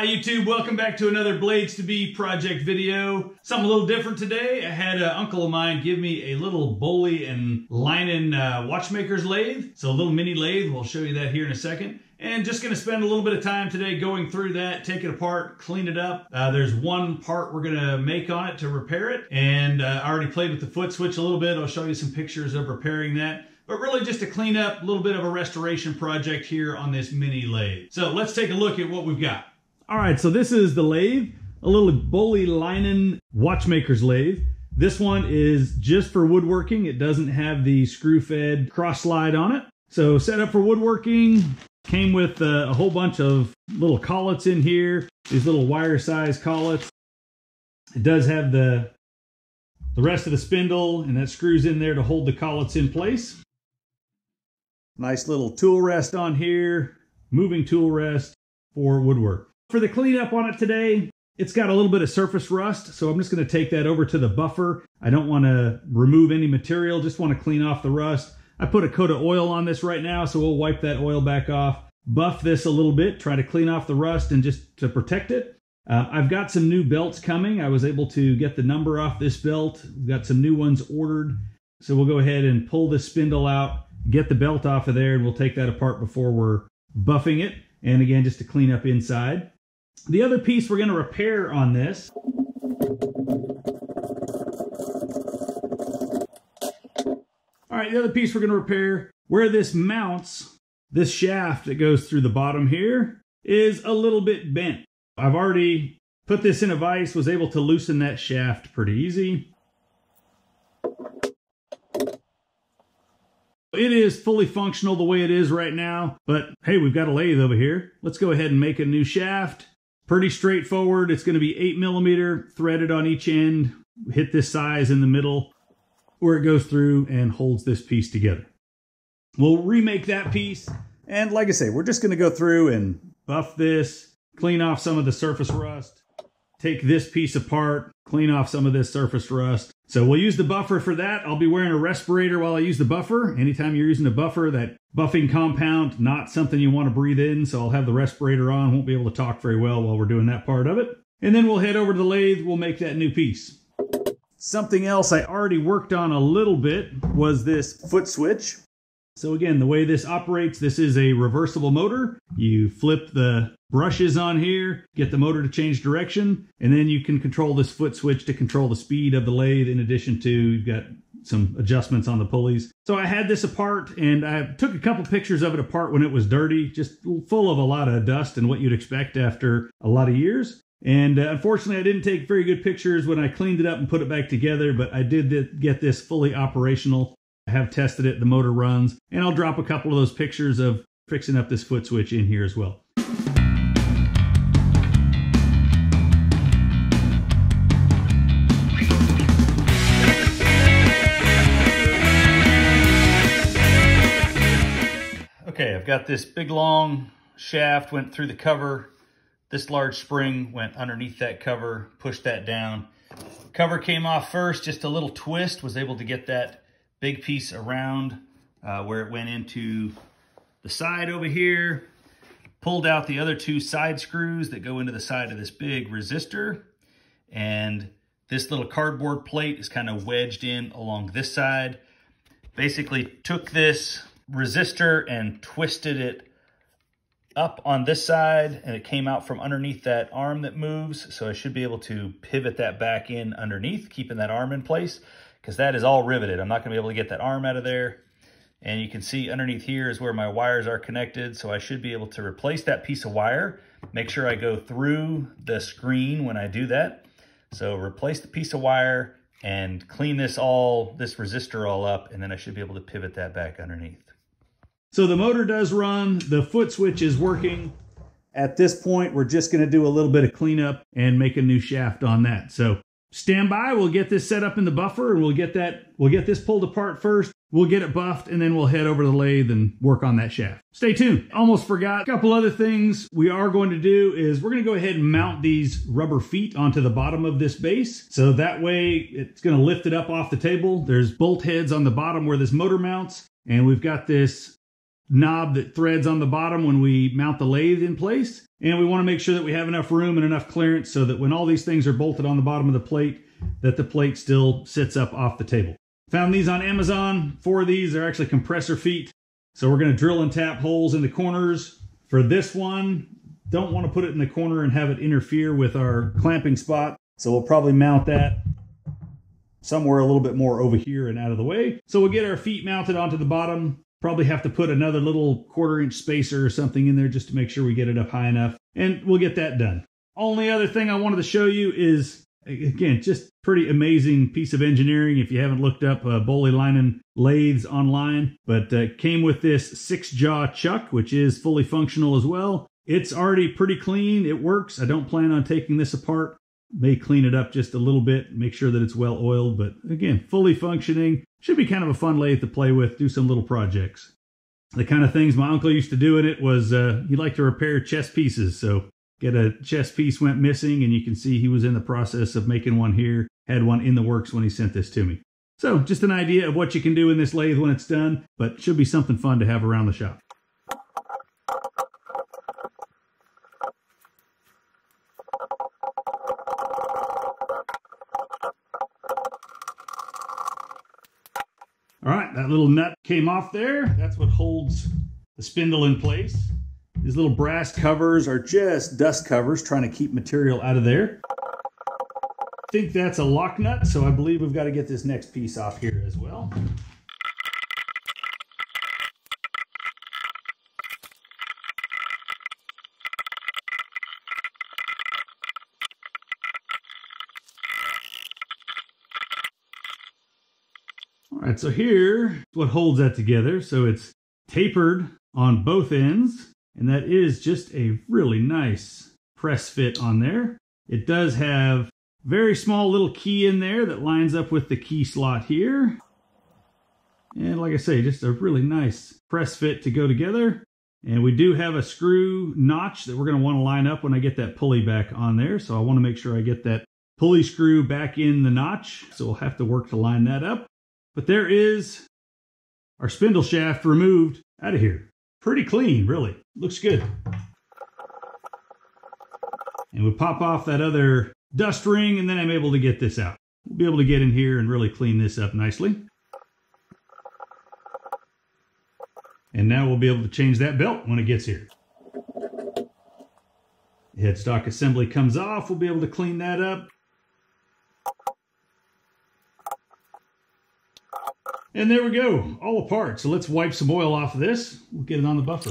Hi YouTube, welcome back to another BladesIIB project video. Something a little different today. I had an uncle of mine give me a little Boley and Leinen uh, watchmaker's lathe. So a little mini lathe, we'll show you that here in a second. And just gonna spend a little bit of time today going through that, take it apart, clean it up. Uh, there's one part we're gonna make on it to repair it. And uh, I already played with the foot switch a little bit. I'll show you some pictures of repairing that but really just to clean up a little bit of a restoration project here on this mini lathe. So let's take a look at what we've got. All right, so this is the lathe, a little Boley Leinen watchmaker's lathe. This one is just for woodworking. It doesn't have the screw-fed cross slide on it. So set up for woodworking, came with a, a whole bunch of little collets in here, these little wire size collets. It does have the, the rest of the spindle and that screws in there to hold the collets in place. Nice little tool rest on here, moving tool rest for woodwork. For the cleanup on it today, it's got a little bit of surface rust, so I'm just going to take that over to the buffer. I don't want to remove any material, just want to clean off the rust. I put a coat of oil on this right now, so we'll wipe that oil back off, buff this a little bit, try to clean off the rust and just to protect it. Uh, I've got some new belts coming. I was able to get the number off this belt. We've got some new ones ordered. So we'll go ahead and pull the spindle out, get the belt off of there, and we'll take that apart before we're buffing it. And again, just to clean up inside. The other piece we're going to repair on this All right, the other piece we're going to repair, where this mounts, this shaft that goes through the bottom here, is a little bit bent. I've already put this in a vise, was able to loosen that shaft pretty easy. It is fully functional the way it is right now, but hey, we've got a lathe over here. Let's go ahead and make a new shaft. Pretty straightforward. It's going to be 8 millimeter threaded on each end. Hit this size in the middle where it goes through and holds this piece together. We'll remake that piece. And like I say, we're just going to go through and buff this, clean off some of the surface rust, take this piece apart, clean off some of this surface rust. So we'll use the buffer for that. I'll be wearing a respirator while I use the buffer. Anytime you're using a buffer, that buffing compound, not something you want to breathe in. So I'll have the respirator on. Won't be able to talk very well while we're doing that part of it. And then we'll head over to the lathe. We'll make that new piece. Something else I already worked on a little bit was this foot switch. So again, the way this operates, this is a reversible motor. You flip the brushes on here, get the motor to change direction, and then you can control this foot switch to control the speed of the lathe in addition to you've got some adjustments on the pulleys. So I had this apart and I took a couple pictures of it apart when it was dirty, just full of a lot of dust and what you'd expect after a lot of years. And uh, unfortunately, I didn't take very good pictures when I cleaned it up and put it back together, but I did get this fully operational have tested it, the motor runs, and I'll drop a couple of those pictures of fixing up this foot switch in here as well. Okay, I've got this big long shaft went through the cover. This large spring went underneath that cover, pushed that down. Cover came off first, just a little twist, was able to get that big piece around uh, where it went into the side over here, pulled out the other two side screws that go into the side of this big resistor, and this little cardboard plate is kind of wedged in along this side. Basically took this resistor and twisted it up on this side and it came out from underneath that arm that moves. So I should be able to pivot that back in underneath, keeping that arm in place because that is all riveted. I'm not going to be able to get that arm out of there. And you can see underneath here is where my wires are connected. So I should be able to replace that piece of wire. Make sure I go through the screen when I do that. So replace the piece of wire and clean this all, this resistor all up, and then I should be able to pivot that back underneath. So the motor does run, the foot switch is working. At this point, we're just gonna do a little bit of cleanup and make a new shaft on that. So stand by. We'll get this set up in the buffer and we'll get that, we'll get this pulled apart first. We'll get it buffed and then we'll head over to the lathe and work on that shaft. Stay tuned. Almost forgot. A couple other things we are going to do is we're going to go ahead and mount these rubber feet onto the bottom of this base. So that way it's going to lift it up off the table. There's bolt heads on the bottom where this motor mounts. And we've got this knob that threads on the bottom when we mount the lathe in place. And we want to make sure that we have enough room and enough clearance so that when all these things are bolted on the bottom of the plate, that the plate still sits up off the table. Found these on Amazon. Four of these are actually compressor feet. So we're going to drill and tap holes in the corners. For this one, don't want to put it in the corner and have it interfere with our clamping spot. So we'll probably mount that somewhere a little bit more over here and out of the way. So we'll get our feet mounted onto the bottom. Probably have to put another little quarter inch spacer or something in there just to make sure we get it up high enough. And we'll get that done. Only other thing I wanted to show you is, again, just pretty amazing piece of engineering if you haven't looked up uh, Boley lathes online. But uh, came with this six jaw chuck, which is fully functional as well. It's already pretty clean. It works. I don't plan on taking this apart may clean it up just a little bit, make sure that it's well oiled, but again, fully functioning. Should be kind of a fun lathe to play with, do some little projects. The kind of things my uncle used to do in it was uh, he liked to repair chess pieces. So get a chess piece went missing, and you can see he was in the process of making one here, had one in the works when he sent this to me. So just an idea of what you can do in this lathe when it's done, but should be something fun to have around the shop. All right, that little nut came off there. That's what holds the spindle in place. These little brass covers are just dust covers trying to keep material out of there. I think that's a lock nut, so I believe we've got to get this next piece off here as well. All right, so here, what holds that together. So it's tapered on both ends, and that is just a really nice press fit on there. It does have very small little key in there that lines up with the key slot here. And like I say, just a really nice press fit to go together. And we do have a screw notch that we're going to want to line up when I get that pulley back on there. So I want to make sure I get that pulley screw back in the notch. So we'll have to work to line that up. But there is our spindle shaft removed out of here. Pretty clean, really. Looks good. And we pop off that other dust ring, and then I'm able to get this out. We'll be able to get in here and really clean this up nicely. And now we'll be able to change that belt when it gets here. The headstock assembly comes off. We'll be able to clean that up. And there we go, all apart. So let's wipe some oil off of this. We'll get it on the buffer.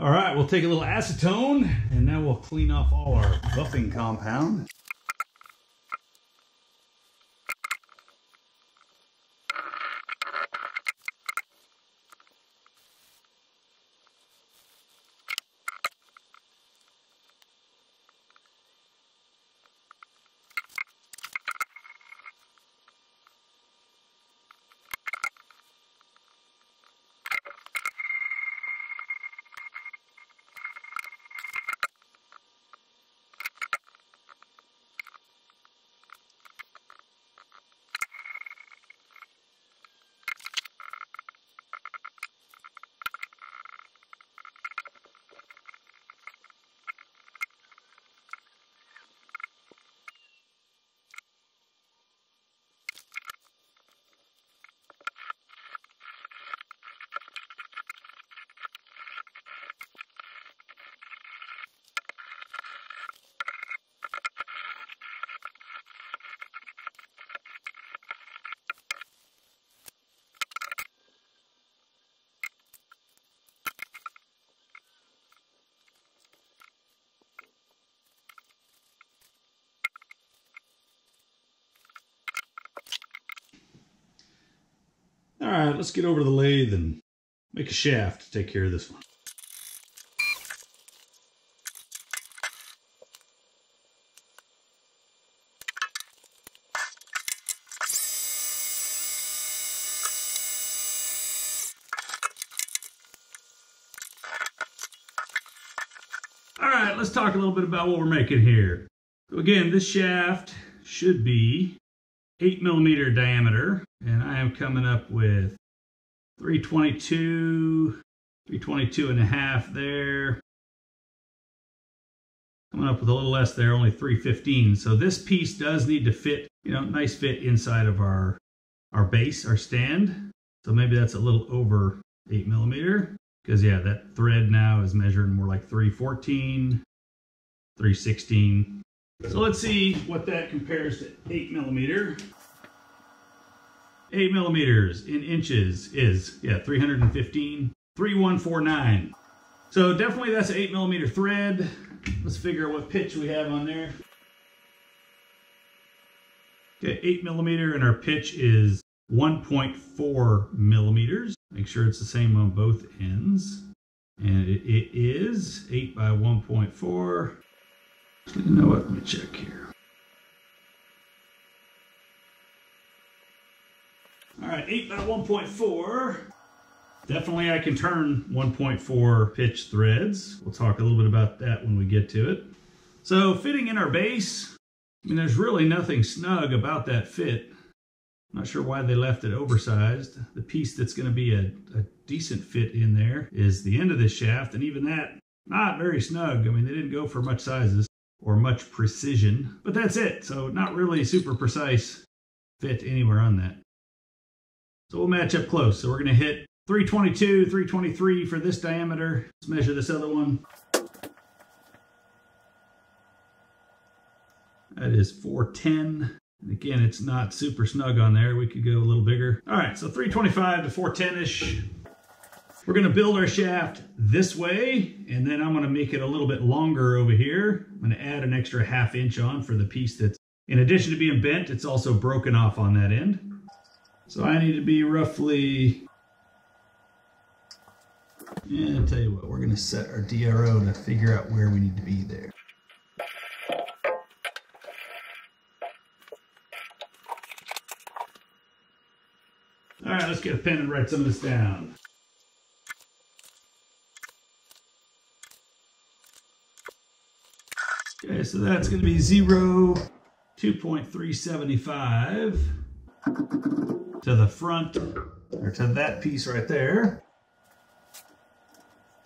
All right, we'll take a little acetone and now we'll clean off all our buffing compound. All right, let's get over to the lathe and make a shaft to take care of this one. All right, let's talk a little bit about what we're making here. So again, this shaft should be eight millimeter diameter, and I am coming up with 322, 322 and a half there. Coming up with a little less there, only 315. So this piece does need to fit, you know, nice fit inside of our, our base, our stand. So maybe that's a little over eight millimeter. Because yeah, that thread now is measuring more like 314, 316. So let's see what that compares to eight millimeter. Eight millimeters in inches is, yeah, 315, 3149. So definitely that's an eight millimeter thread. Let's figure out what pitch we have on there. Okay, eight millimeter and our pitch is 1.4 millimeters. Make sure it's the same on both ends. And it, it is 8 by 1.4. You know what? Let me check here. All right, 8 by 1.4. Definitely I can turn 1.4 pitch threads. We'll talk a little bit about that when we get to it. So fitting in our base, I mean, there's really nothing snug about that fit. Not sure why they left it oversized. The piece that's going to be a, a, decent fit in there is the end of this shaft, and even that, not very snug. I mean, they didn't go for much sizes or much precision, but that's it. So not really super precise fit anywhere on that. So we'll match up close. So we're to hit 322, 323 for this diameter. Let's measure this other one. That is 410. And again, it's not super snug on there. We could go a little bigger. All right, so 325 to 410-ish. We're gonna build our shaft this way, and then I'm gonna make it a little bit longer over here. I'm gonna add an extra half inch on for the piece that's, in addition to being bent, it's also broken off on that end. So I need to be roughly, yeah, I'll tell you what, we're gonna set our DRO to figure out where we need to be there. All right, let's get a pen and write some of this down. Okay, so that's going to be 0, 2.375 to the front, or to that piece right there,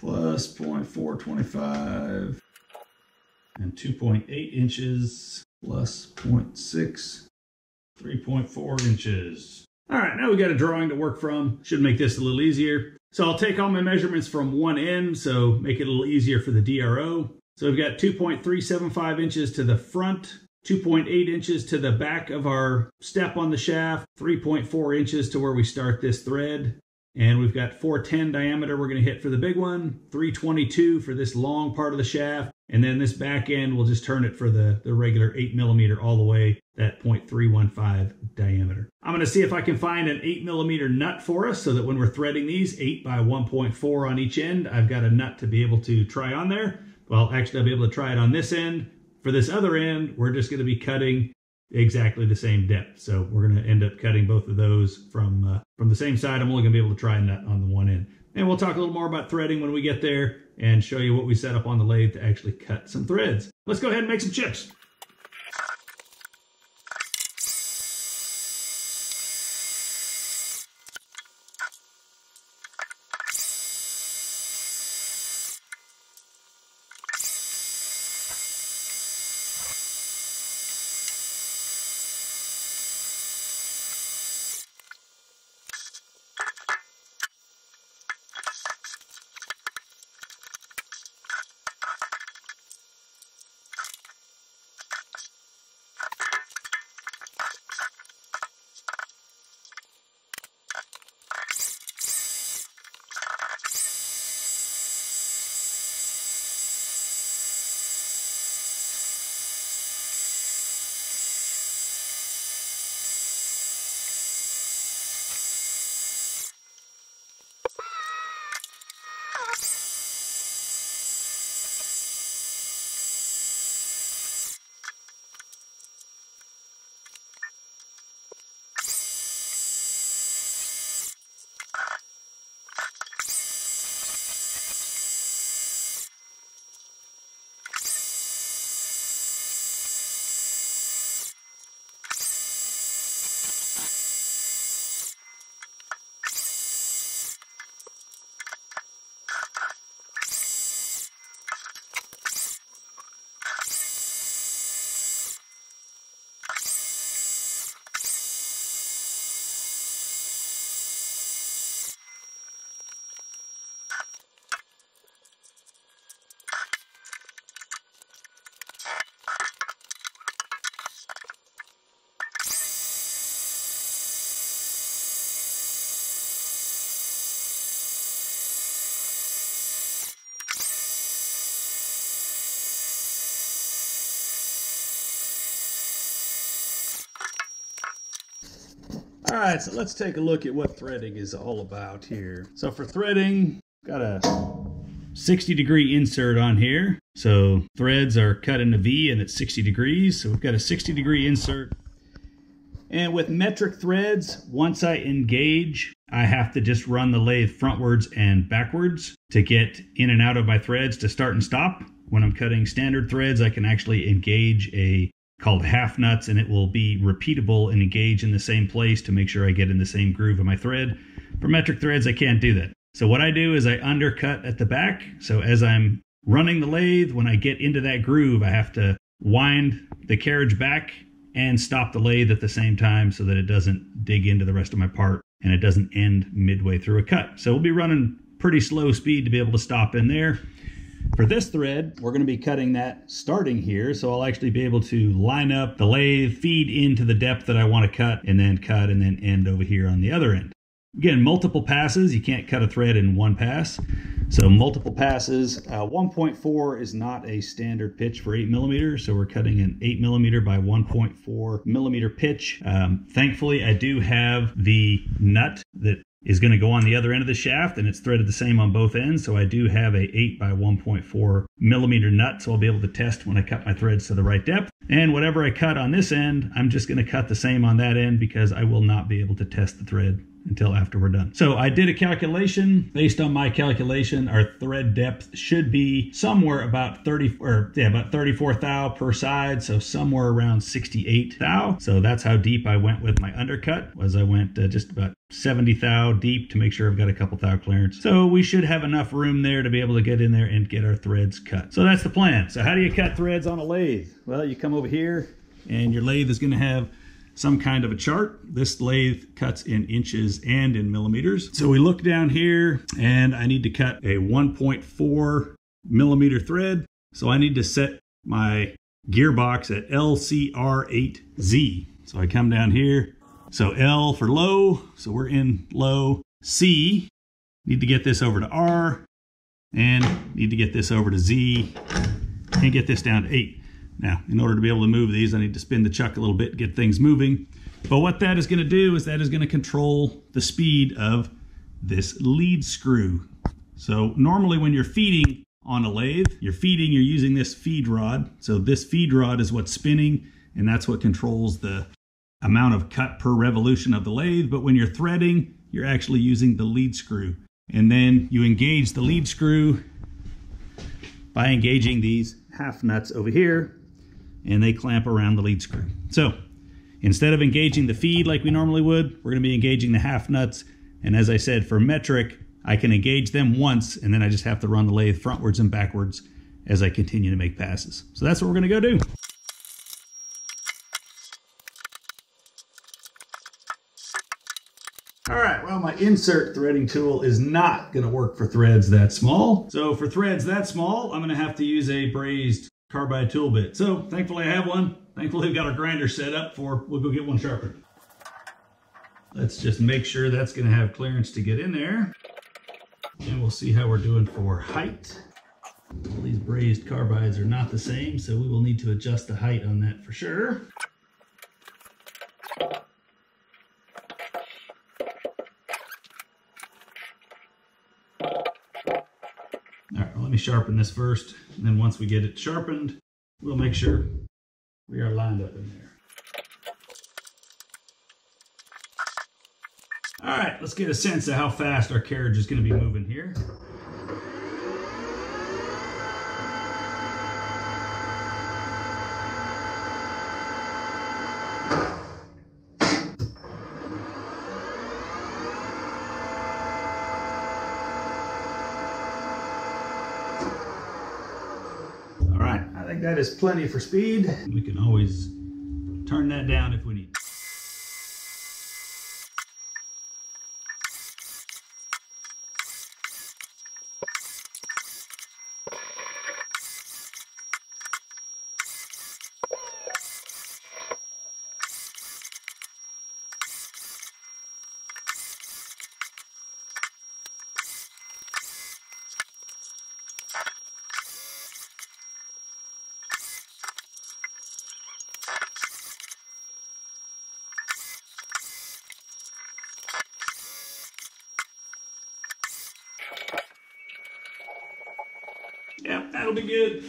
plus 0.425 and 2.8 inches plus 0.6, 3.4 inches. All right, now we got a drawing to work from. Should make this a little easier. So I'll take all my measurements from one end, so make it a little easier for the DRO. So we've got 2.375 inches to the front, 2.8 inches to the back of our step on the shaft, 3.4 inches to where we start this thread. And we've got 410 diameter we're going to hit for the big one, 322 for this long part of the shaft, and then this back end, we'll just turn it for the, the regular 8 millimeter all the way, that 0.315 diameter. I'm going to see if I can find an 8 millimeter nut for us so that when we're threading these, 8 by 1.4 on each end, I've got a nut to be able to try on there. Well, actually, I'll be able to try it on this end. For this other end, we're just going to be cutting exactly the same depth. So we're going to end up cutting both of those from, uh, from the same side. I'm only going to be able to try nut on the one end. And we'll talk a little more about threading when we get there and show you what we set up on the lathe to actually cut some threads. Let's go ahead and make some chips. All right, so let's take a look at what threading is all about here. So for threading, got a 60 degree insert on here. So threads are cut in a V and it's 60 degrees. So we've got a 60 degree insert. And with metric threads, once I engage, I have to just run the lathe frontwards and backwards to get in and out of my threads to start and stop. When I'm cutting standard threads, I can actually engage a called half nuts and it will be repeatable and engage in the same place to make sure I get in the same groove of my thread. For metric threads, I can't do that. So what I do is I undercut at the back. So as I'm running the lathe, when I get into that groove, I have to wind the carriage back and stop the lathe at the same time so that it doesn't dig into the rest of my part and it doesn't end midway through a cut. So we'll be running pretty slow speed to be able to stop in there. For this thread, we're going to be cutting that starting here, so I'll actually be able to line up the lathe, feed into the depth that I want to cut, and then cut and then end over here on the other end. Again, multiple passes. You can't cut a thread in one pass. So multiple passes. Uh, 1.4 is not a standard pitch for 8 millimeters, so we're cutting an 8 millimeter by 1.4 millimeter pitch. Um, thankfully, I do have the nut that is going to go on the other end of the shaft and it's threaded the same on both ends. So I do have a 8 by 1.4 millimeter nut. So I'll be able to test when I cut my threads to the right depth. And whatever I cut on this end, I'm just going to cut the same on that end because I will not be able to test the thread until after we're done. So I did a calculation. Based on my calculation, our thread depth should be somewhere about 30 or yeah, about 34 thou per side. So somewhere around 68 thou. So that's how deep I went with my undercut was I went uh, just about 70 thou deep to make sure I've got a couple thou clearance. So we should have enough room there to be able to get in there and get our threads cut. So that's the plan. So how do you cut threads on a lathe? Well, you come over here and your lathe is going to have some kind of a chart. This lathe cuts in inches and in millimeters. So we look down here and I need to cut a 1.4 millimeter thread. So I need to set my gearbox at LCR8Z. So I come down here. So L for low. So we're in low. C, need to get this over to R and need to get this over to Z and get this down to 8. Now, in order to be able to move these, I need to spin the chuck a little bit, get things moving. But what that is going to do is that is going to control the speed of this lead screw. So normally when you're feeding on a lathe, you're feeding, you're using this feed rod. So this feed rod is what's spinning, and that's what controls the amount of cut per revolution of the lathe. But when you're threading, you're actually using the lead screw. And then you engage the lead screw by engaging these half nuts over here and they clamp around the lead screw. So instead of engaging the feed like we normally would, we're going to be engaging the half nuts. And as I said, for metric, I can engage them once and then I just have to run the lathe frontwards and backwards as I continue to make passes. So that's what we're going to go do. All right, well, my insert threading tool is not gonna work for threads that small. So for threads that small, I'm gonna have to use a brazed carbide tool bit. So thankfully I have one. Thankfully we've got our grinder set up for, we'll go get one sharpened. Let's just make sure that's gonna have clearance to get in there. And we'll see how we're doing for height. All these brazed carbides are not the same, so we will need to adjust the height on that for sure. me sharpen this first. And then once we get it sharpened, we'll make sure we are lined up in there. All right, let's get a sense of how fast our carriage is going to be moving here. that plenty for speed. We can always turn that down if we That'll good.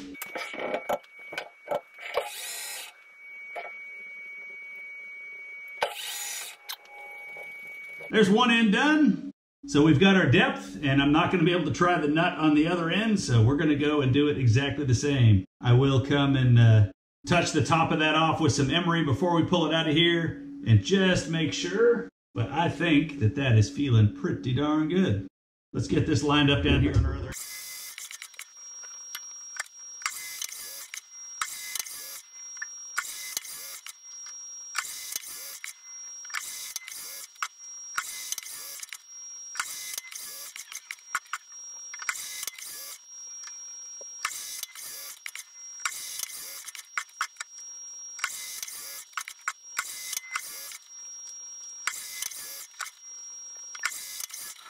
There's one end done. So we've got our depth and I'm not going to be able to try the nut on the other end. So we're going to go and do it exactly the same. I will come and uh, touch the top of that off with some emery before we pull it out of here and just make sure. But I think that that is feeling pretty darn good. Let's get this lined up down here.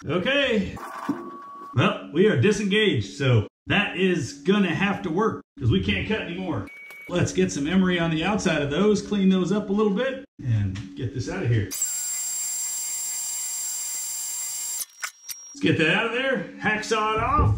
Okay. Well, we are disengaged, so that is gonna have to work because we can't cut anymore. Let's get some emery on the outside of those, clean those up a little bit, and get this out of here. Let's get that out of there, hacksaw it off.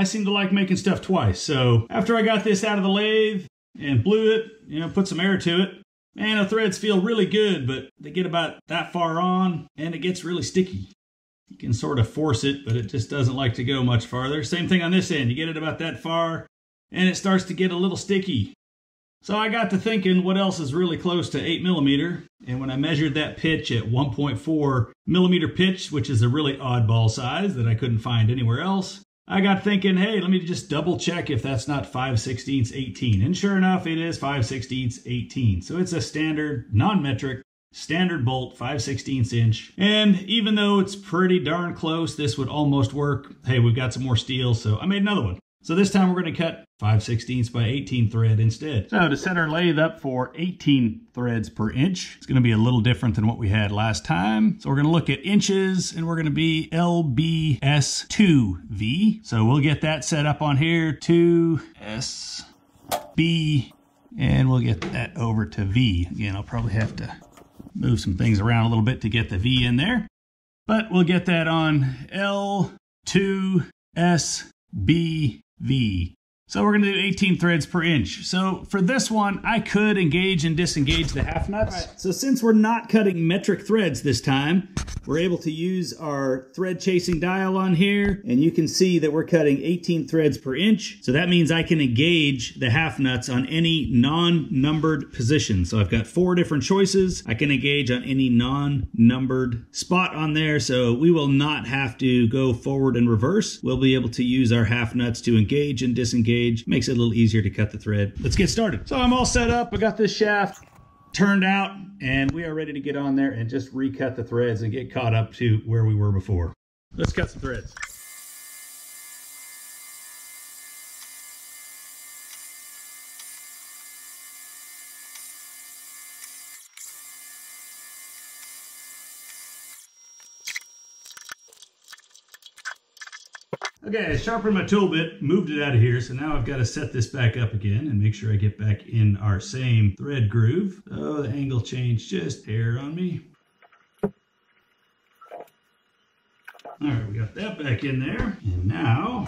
I seem to like making stuff twice. So after I got this out of the lathe and blew it, you know, put some air to it, man, the threads feel really good, but they get about that far on and it gets really sticky. You can sort of force it, but it just doesn't like to go much farther. Same thing on this end. You get it about that far and it starts to get a little sticky. So I got to thinking what else is really close to 8 millimeter, and when I measured that pitch at 1.4 millimeter pitch, which is a really oddball size that I couldn't find anywhere else, I got thinking, hey, let me just double check if that's not 5 16ths 18. And sure enough, it is 5 16ths 18. So it's a standard, non-metric, standard bolt, 5 16ths inch. And even though it's pretty darn close, this would almost work. Hey, we've got some more steel, so I made another one. So this time we're going to cut 5 16ths by 18 thread instead. So to set our lathe up for 18 threads per inch, it's going to be a little different than what we had last time. So we're going to look at inches and we're going to be LBS2V. So we'll get that set up on here, 2SB, and we'll get that over to V. Again, I'll probably have to move some things around a little bit to get the V in there. But we'll get that on L2SB V. So we're going to do 18 threads per inch. So for this one, I could engage and disengage the half nuts. Right. So since we're not cutting metric threads this time, we're able to use our thread chasing dial on here. And you can see that we're cutting 18 threads per inch. So that means I can engage the half nuts on any non-numbered position. So I've got four different choices. I can engage on any non-numbered spot on there. So we will not have to go forward and reverse. We'll be able to use our half nuts to engage and disengage makes it a little easier to cut the thread. Let's get started. So I'm all set up. I got this shaft turned out and we are ready to get on there and just recut the threads and get caught up to where we were before. Let's cut some threads. Okay, I sharpened my tool bit, moved it out of here, so now I've got to set this back up again and make sure I get back in our same thread groove. Oh, the angle changed just hair on me. All right, we got that back in there. And now,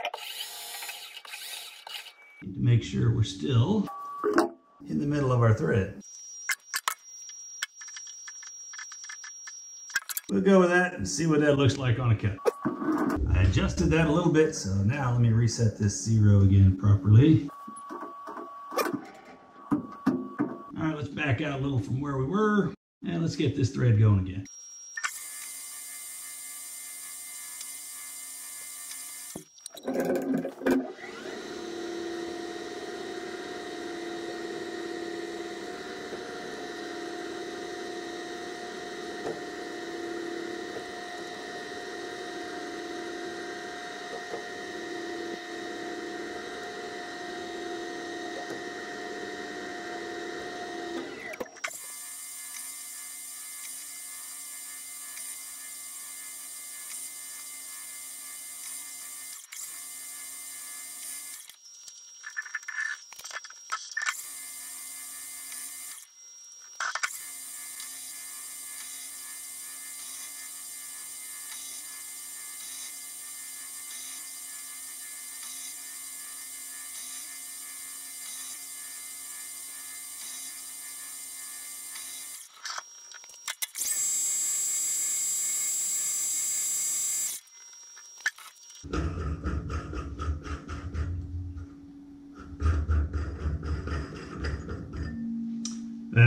need to make sure we're still in the middle of our thread. We'll go with that and see what that looks like on a cut. Adjusted that a little bit, so now let me reset this zero again properly. All right, let's back out a little from where we were, and let's get this thread going again.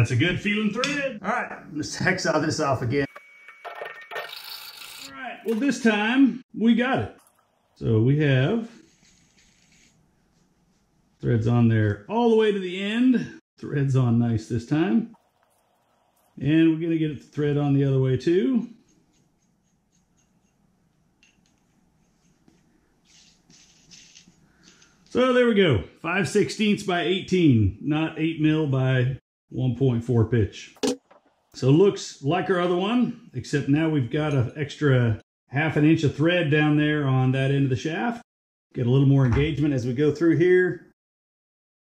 That's a good feeling thread. All right, let's hacksaw this off again. All right, well this time we got it. So we have threads on there all the way to the end. Threads on nice this time. And we're gonna get it the thread on the other way too. So there we go, 5 sixteenths by 18, not 8 mil by 1.4 pitch. So looks like our other one, except now we've got an extra half an inch of thread down there on that end of the shaft. Get a little more engagement as we go through here.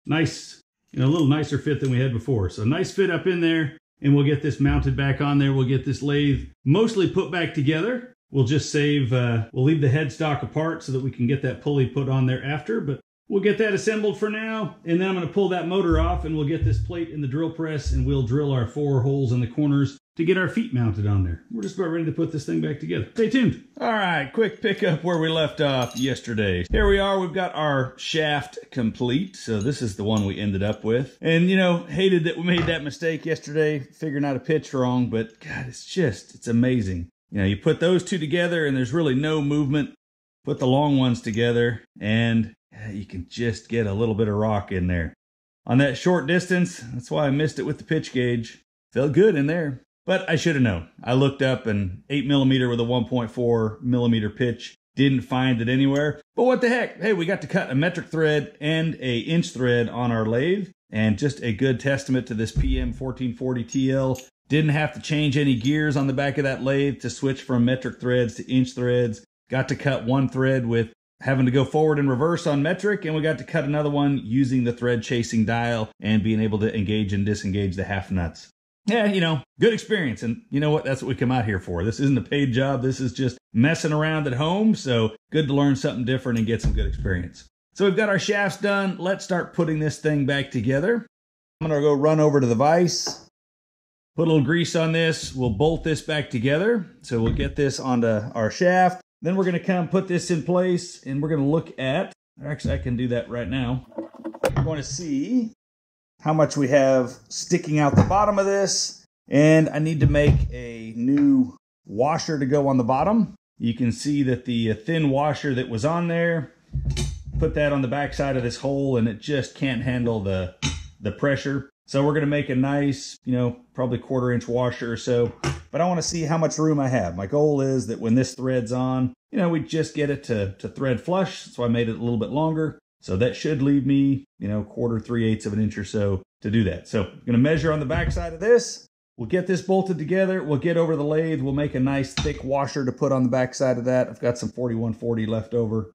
Nice, you know, a little nicer fit than we had before. So nice fit up in there, and we'll get this mounted back on there. We'll get this lathe mostly put back together. We'll just save, uh, we'll leave the headstock apart so that we can get that pulley put on there after, but We'll get that assembled for now, and then I'm going to pull that motor off, and we'll get this plate in the drill press, and we'll drill our four holes in the corners to get our feet mounted on there. We're just about ready to put this thing back together. Stay tuned. All right, quick pickup where we left off yesterday. Here we are, we've got our shaft complete. So this is the one we ended up with. And you know, hated that we made that mistake yesterday, figuring out a pitch wrong, but God, it's just, it's amazing. You know, you put those two together and there's really no movement. Put the long ones together and you can just get a little bit of rock in there. On that short distance, that's why I missed it with the pitch gauge. Felt good in there. But I should have known. I looked up an 8 millimeter with a 1.4 millimeter pitch. Didn't find it anywhere. But what the heck? Hey, we got to cut a metric thread and a inch thread on our lathe. And just a good testament to this PM 1440 TL. Didn't have to change any gears on the back of that lathe to switch from metric threads to inch threads. Got to cut one thread with having to go forward and reverse on metric, and we got to cut another one using the thread chasing dial and being able to engage and disengage the half nuts. Yeah, you know, good experience. And you know what? That's what we come out here for. This isn't a paid job. This is just messing around at home. So good to learn something different and get some good experience. So we've got our shafts done. Let's start putting this thing back together. I'm going to go run over to the vise, put a little grease on this. We'll bolt this back together. So we'll get this onto our shaft. Then we're going to kind of put this in place and we're going to look at, actually I can do that right now. We're going to see how much we have sticking out the bottom of this. And I need to make a new washer to go on the bottom. You can see that the uh, thin washer that was on there, put that on the back side of this hole and it just can't handle the, the pressure. So we're going to make a nice, you know, probably quarter inch washer or so. But I want to see how much room I have. My goal is that when this thread's on, you know, we just get it to, to thread flush. So I made it a little bit longer. So that should leave me, you know, quarter, three eighths of an inch or so to do that. So I'm going to measure on the back side of this. We'll get this bolted together. We'll get over the lathe. We'll make a nice thick washer to put on the back side of that. I've got some 4140 left over.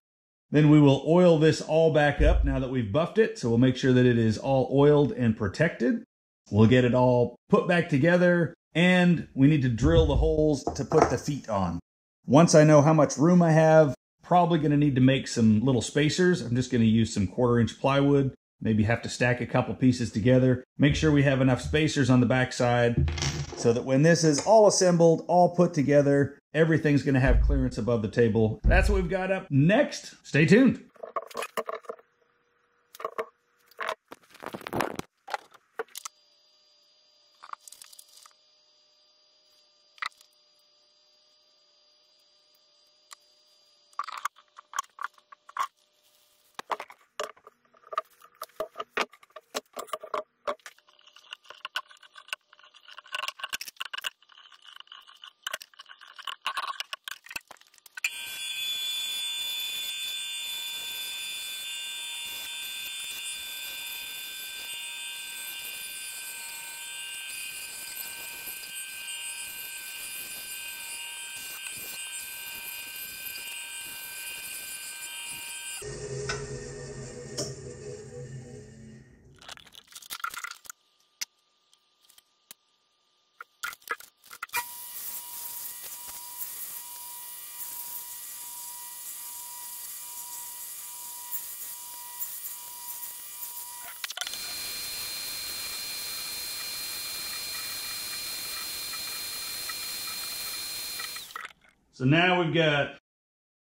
Then we will oil this all back up now that we've buffed it. So we'll make sure that it is all oiled and protected. We'll get it all put back together and we need to drill the holes to put the feet on. Once I know how much room I have, probably going to need to make some little spacers. I'm just going to use some quarter inch plywood, maybe have to stack a couple pieces together. Make sure we have enough spacers on the backside so that when this is all assembled, all put together, everything's going to have clearance above the table. That's what we've got up next. Stay tuned. So now we've got a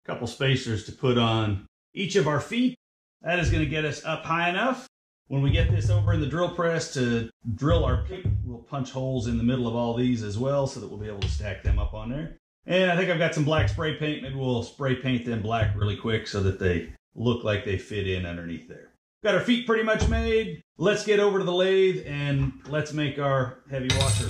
couple spacers to put on each of our feet. That is going to get us up high enough. When we get this over in the drill press to drill our pipe, we'll punch holes in the middle of all these as well so that we'll be able to stack them up on there. And I think I've got some black spray paint. Maybe we'll spray paint them black really quick so that they look like they fit in underneath there. Got our feet pretty much made. Let's get over to the lathe and let's make our heavy washer.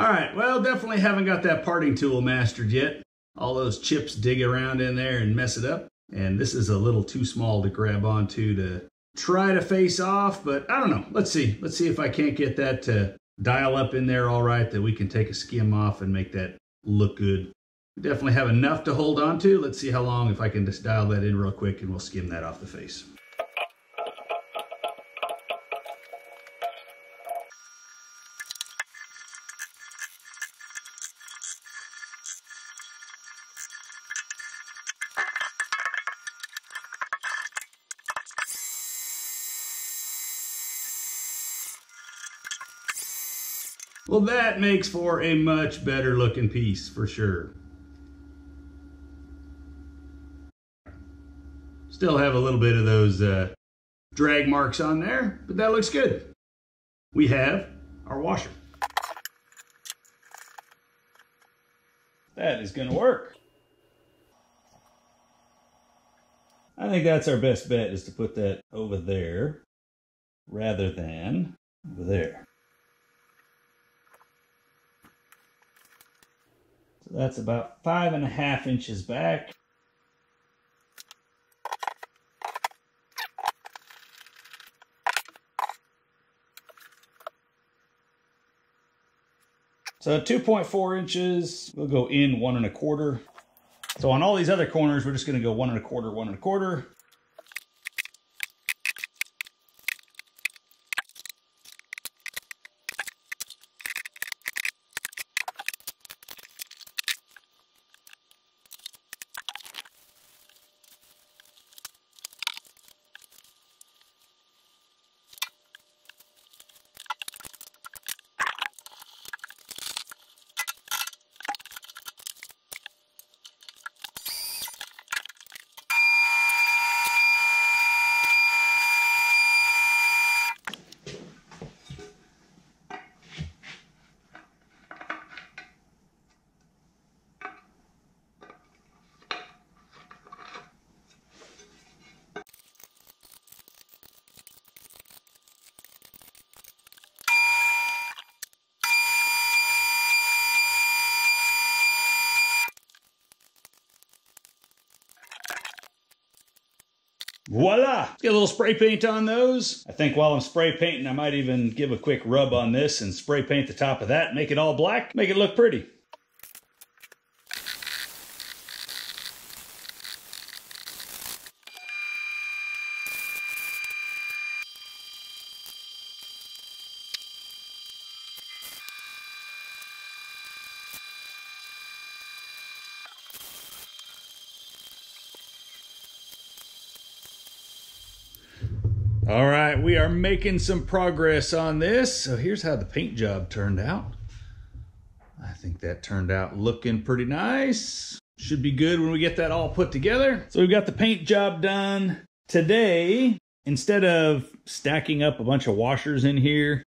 All right, well, haven't got that parting tool mastered yet. All those chips dig around in there and mess it up. And this is a little too small to grab onto to try to face off, but I don't know. Let's see. Let's see if I can't get that to dial up in there all right that we can take a skim off and make that look good. We definitely have enough to hold on to. Let's see how long if I can just dial that in real quick and we'll skim that off the face. That makes for a much better looking piece for sure. Still have a little bit of those uh, drag marks on there, but that looks good. We have our washer. That is going to work. I think that's our best bet is to put that over there rather than over there. That's about five and a half inches back. So 2.4 inches, we'll go in one and a quarter. So on all these other corners, we're just gonna go one and a quarter, one and a quarter. Voila! Get a little spray paint on those. I think while I'm spray painting, I might even give a quick rub on this and spray paint the top of that, make it all black, make it look pretty. All right, we are making some progress on this. So here's how the paint job turned out. I think that turned out looking pretty nice. Should be good when we get that all put together. So we've got the paint job done. Today, instead of stacking up a bunch of washers in here,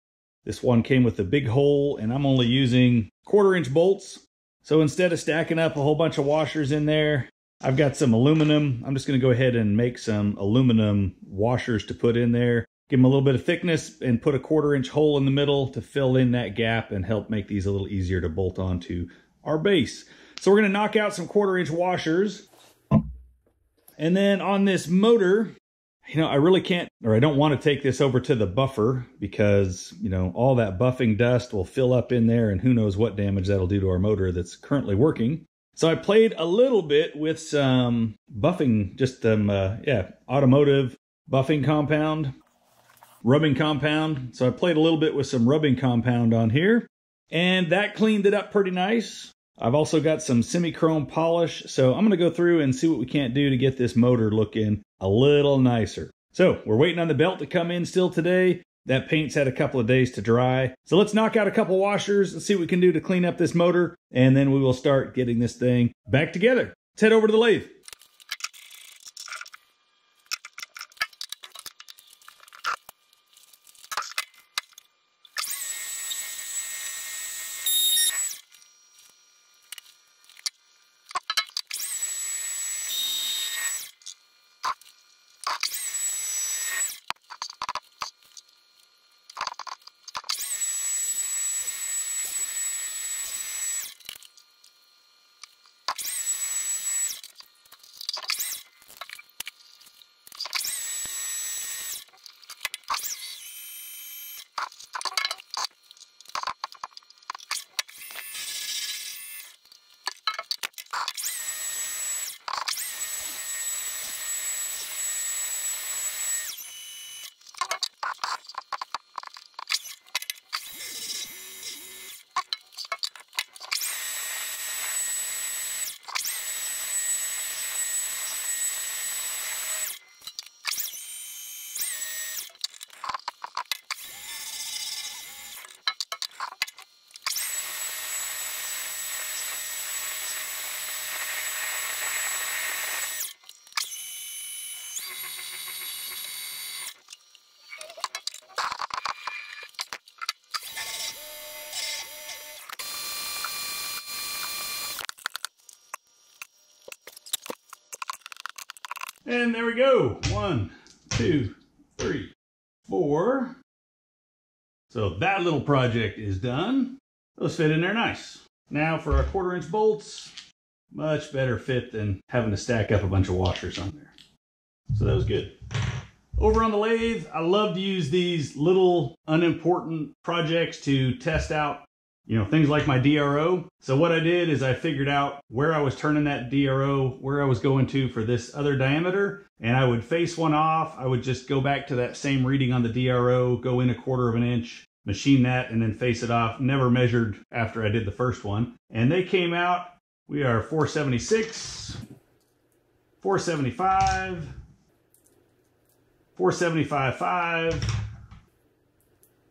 this one came with a big hole and I'm only using quarter inch bolts. So instead of stacking up a whole bunch of washers in there, I've got some aluminum. I'm just going to go ahead and make some aluminum washers to put in there. Give them a little bit of thickness and put a quarter inch hole in the middle to fill in that gap and help make these a little easier to bolt onto our base. So we're going to knock out some quarter inch washers. And then on this motor, you know, I really can't, or I don't want to take this over to the buffer because, you know, all that buffing dust will fill up in there and who knows what damage that'll do to our motor that's currently working. So I played a little bit with some buffing, just um, uh, yeah, automotive buffing compound, rubbing compound. So I played a little bit with some rubbing compound on here and that cleaned it up pretty nice. I've also got some Simichrome polish, so I'm going to go through and see what we can't do to get this motor looking a little nicer. So we're waiting on the belt to come in still today. That paint's had a couple of days to dry. So let's knock out a couple washers and see what we can do to clean up this motor, and then we will start getting this thing back together. Let's head over to the lathe. And there we go. One, two, three, four. So that little project is done. Those fit in there nice. Now for our quarter inch bolts, much better fit than having to stack up a bunch of washers on there. So that was good. Over on the lathe, I love to use these little unimportant projects to test out you know, things like my DRO. So what I did is I figured out where I was turning that DRO, where I was going to for this other diameter, and I would face one off. I would just go back to that same reading on the DRO, go in a quarter of an inch, machine that, and then face it off. Never measured after I did the first one. And they came out, we are 476, 475, 475.5,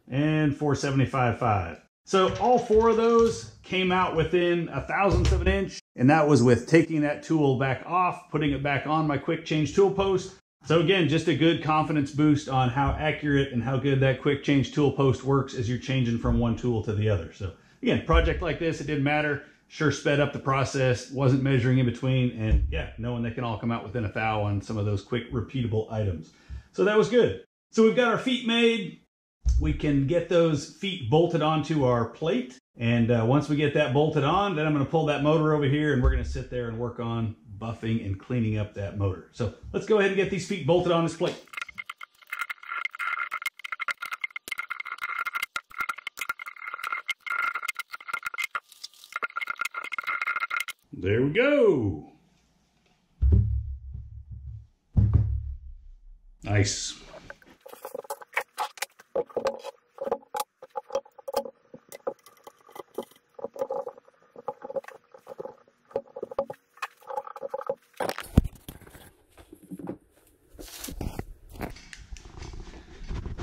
and 475.5. So all four of those came out within a thousandth of an inch, and that was with taking that tool back off, putting it back on my quick change tool post. So again, just a good confidence boost on how accurate and how good that quick change tool post works as you're changing from one tool to the other. So again, project like this, it didn't matter. Sure sped up the process, wasn't measuring in between, and yeah, knowing they can all come out within a thou on some of those quick repeatable items. So that was good. So we've got our feet made we can get those feet bolted onto our plate. And uh, once we get that bolted on, then I'm going to pull that motor over here and we're going to sit there and work on buffing and cleaning up that motor. So let's go ahead and get these feet bolted on this plate. There we go. Nice.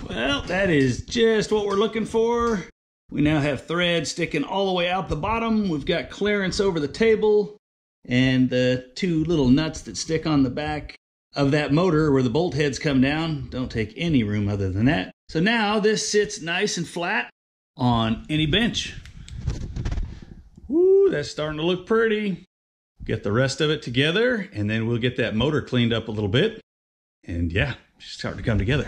Well, that is just what we're looking for. We now have thread sticking all the way out the bottom. We've got clearance over the table and the two little nuts that stick on the back of that motor where the bolt heads come down don't take any room other than that. So now this sits nice and flat on any bench. Woo, that's starting to look pretty. Get the rest of it together and then we'll get that motor cleaned up a little bit. And yeah, it's starting to come together.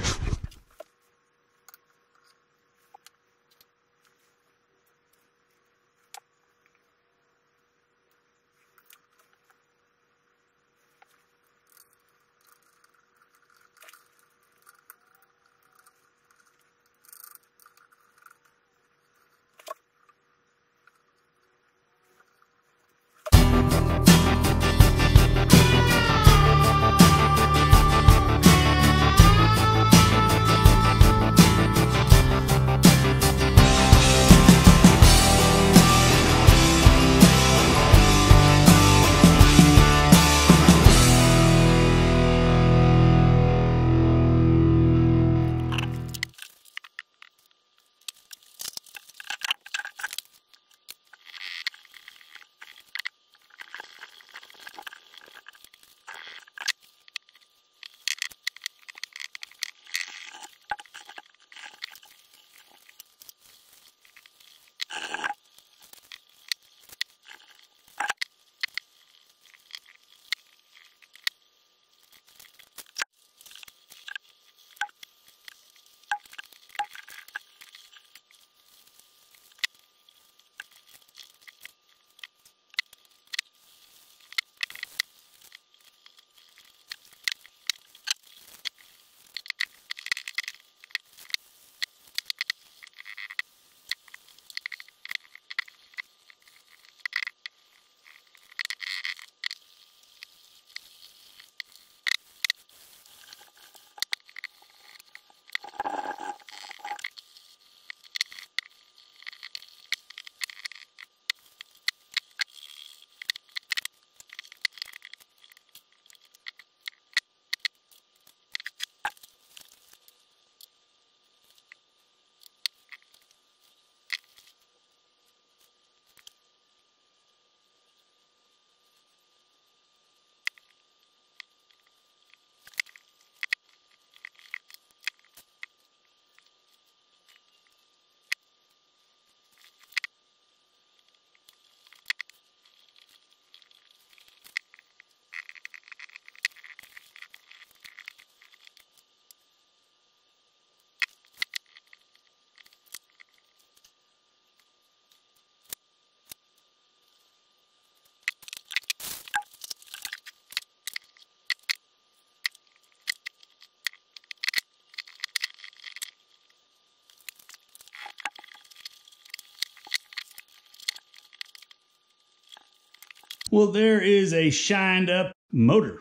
Well, there is a shined up motor.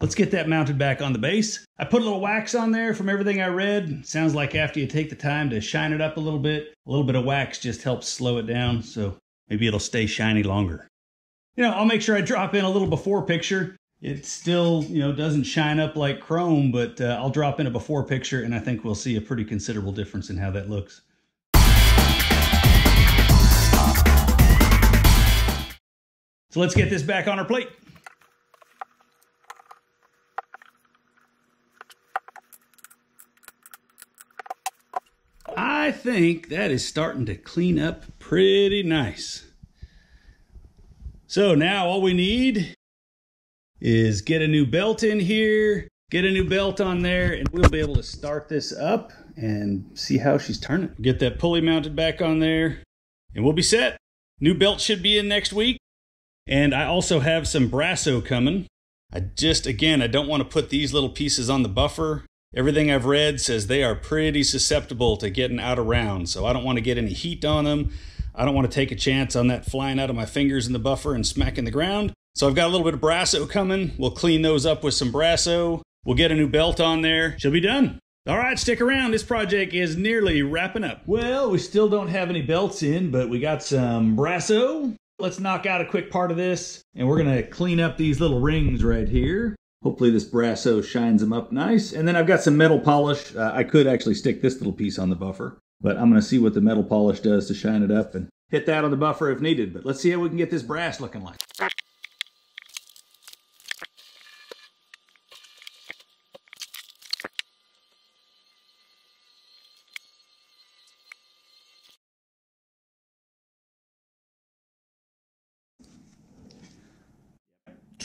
Let's get that mounted back on the base. I put a little wax on there from everything I read. Sounds like after you take the time to shine it up a little bit, a little bit of wax just helps slow it down, so maybe it'll stay shiny longer. You know, I'll make sure I drop in a little before picture. It still, you know, doesn't shine up like chrome, but uh, I'll drop in a before picture and I think we'll see a pretty considerable difference in how that looks. So let's get this back on our plate. I think that is starting to clean up pretty nice. So now all we need is get a new belt in here, get a new belt on there, and we'll be able to start this up and see how she's turning. Get that pulley mounted back on there, and we'll be set. New belt should be in next week. And I also have some Brasso coming. I just, again, I don't want to put these little pieces on the buffer. Everything I've read says they are pretty susceptible to getting out of round, so I don't want to get any heat on them. I don't want to take a chance on that flying out of my fingers in the buffer and smacking the ground. So I've got a little bit of Brasso coming. We'll clean those up with some Brasso. We'll get a new belt on there. She'll be done. All right, stick around. This project is nearly wrapping up. Well, we still don't have any belts in, but we got some Brasso. Let's knock out a quick part of this, and we're gonna clean up these little rings right here. Hopefully this Brasso shines them up nice. And then I've got some metal polish. Uh, I could actually stick this little piece on the buffer, but I'm gonna see what the metal polish does to shine it up and hit that on the buffer if needed. But let's see how we can get this brass looking like.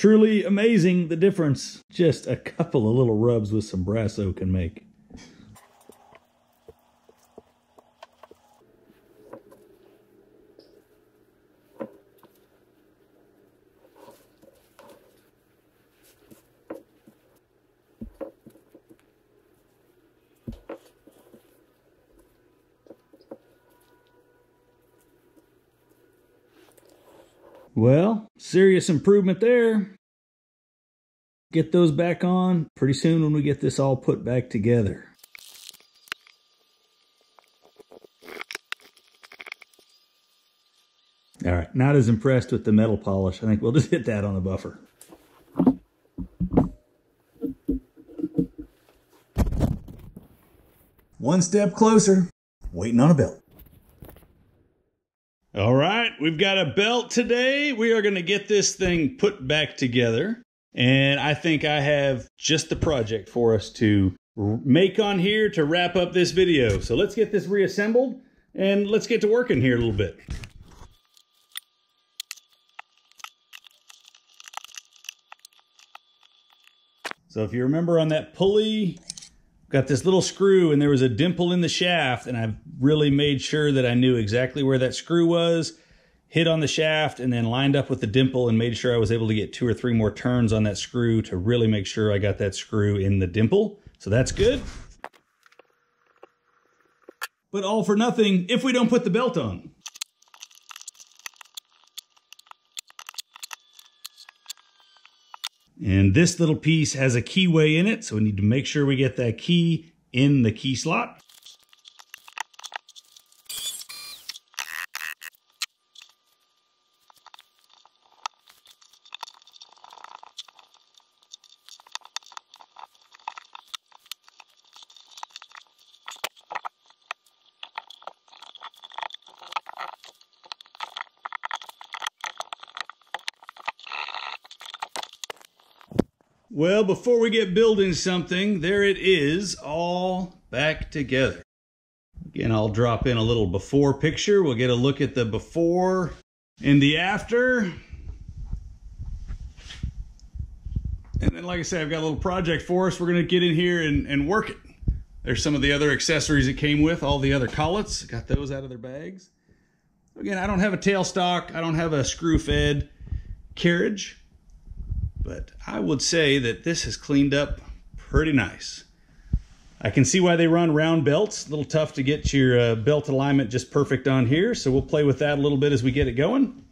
Truly amazing the difference just a couple of little rubs with some Brasso can make. Well, serious improvement there. Get those back on pretty soon when we get this all put back together. All right, not as impressed with the metal polish. I think we'll just hit that on the buffer. One step closer, waiting on a belt. All right, we've got a belt today. We are going to get this thing put back together. And I think I have just the project for us to make on here to wrap up this video. So let's get this reassembled and let's get to working here a little bit. So if you remember on that pulley, got this little screw and there was a dimple in the shaft and I really made sure that I knew exactly where that screw was, hit on the shaft and then lined up with the dimple and made sure I was able to get two or three more turns on that screw to really make sure I got that screw in the dimple. So that's good. But all for nothing if we don't put the belt on. And this little piece has a keyway in it, so we need to make sure we get that key in the key slot. Well, before we get building something, there it is, all back together. Again, I'll drop in a little before picture. We'll get a look at the before and the after. And then, like I said, I've got a little project for us. We're going to get in here and, and work it. There's some of the other accessories it came with, all the other collets. Got those out of their bags. Again, I don't have a tailstock. I don't have a screw-fed carriage. But I would say that this has cleaned up pretty nice. I can see why they run round belts. A little tough to get your uh, belt alignment just perfect on here, so we'll play with that a little bit as we get it going.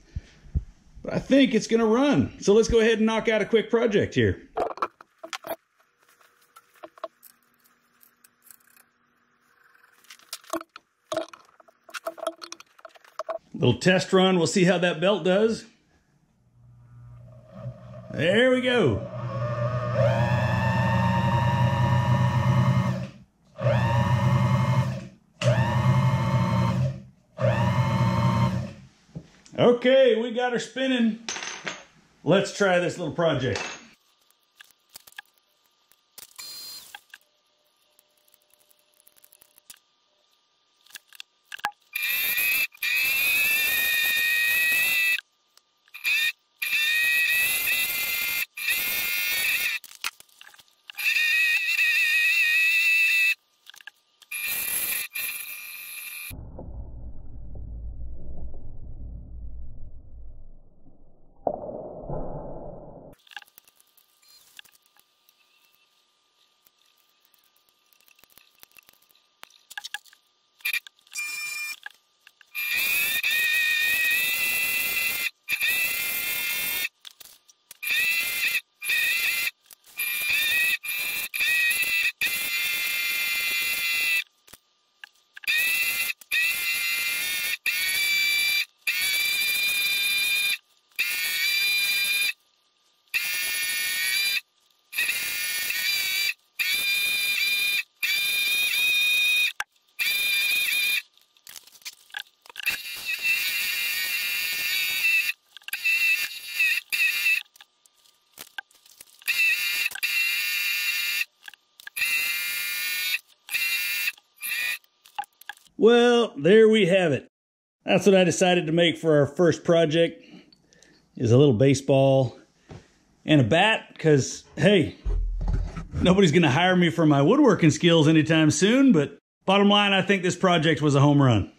But I think it's gonna run. So let's go ahead and knock out a quick project here. Little test run, we'll see how that belt does. There we go. Okay, we got her spinning. Let's try this little project. Well, there we have it. That's what I decided to make for our first project is a little baseball and a bat because, hey, nobody's going to hire me for my woodworking skills anytime soon, but bottom line, I think this project was a home run.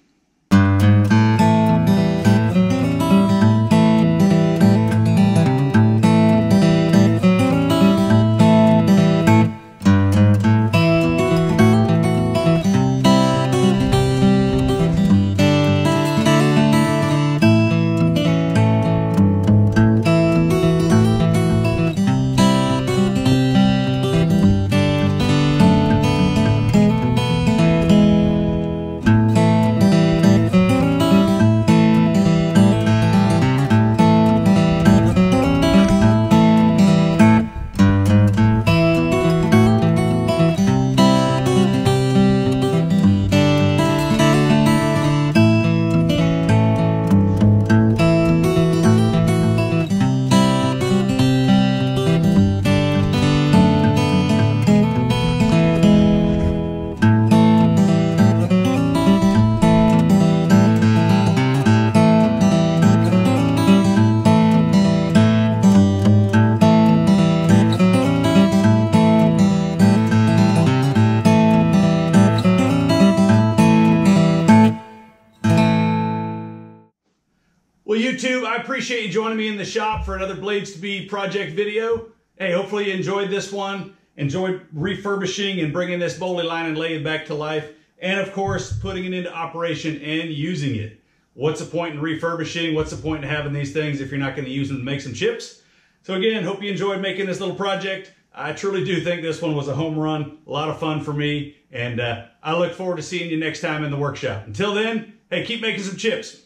Appreciate you joining me in the shop for another BladesIIB project video. Hey, hopefully you enjoyed this one, enjoyed refurbishing and bringing this Boley Leinen lathe back to life, and of course, putting it into operation and using it. What's the point in refurbishing? What's the point in having these things if you're not going to use them to make some chips? So again, hope you enjoyed making this little project. I truly do think this one was a home run, a lot of fun for me, and uh, I look forward to seeing you next time in the workshop. Until then, hey, keep making some chips.